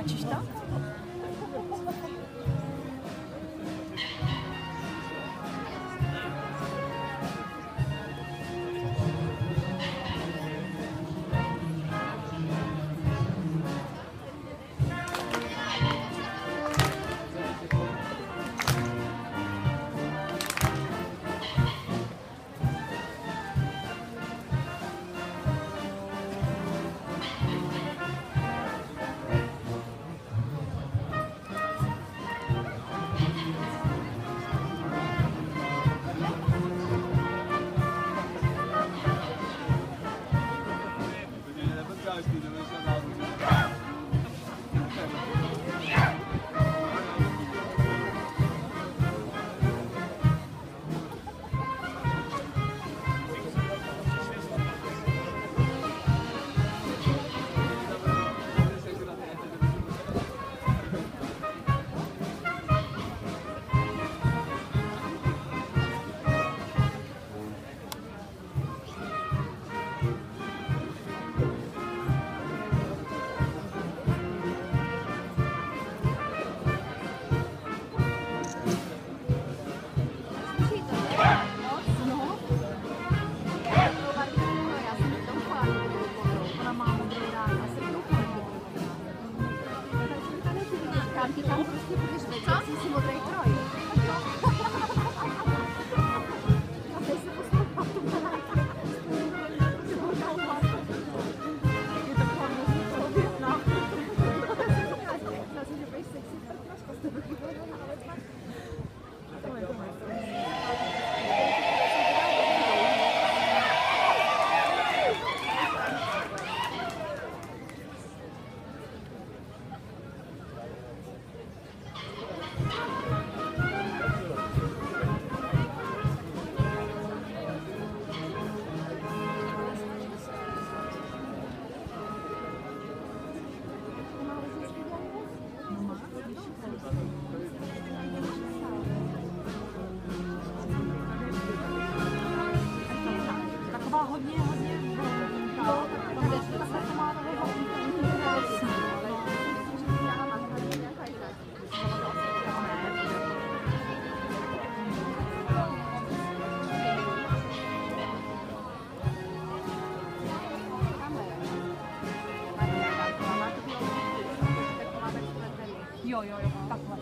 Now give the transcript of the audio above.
Batistão? 有有有大蒜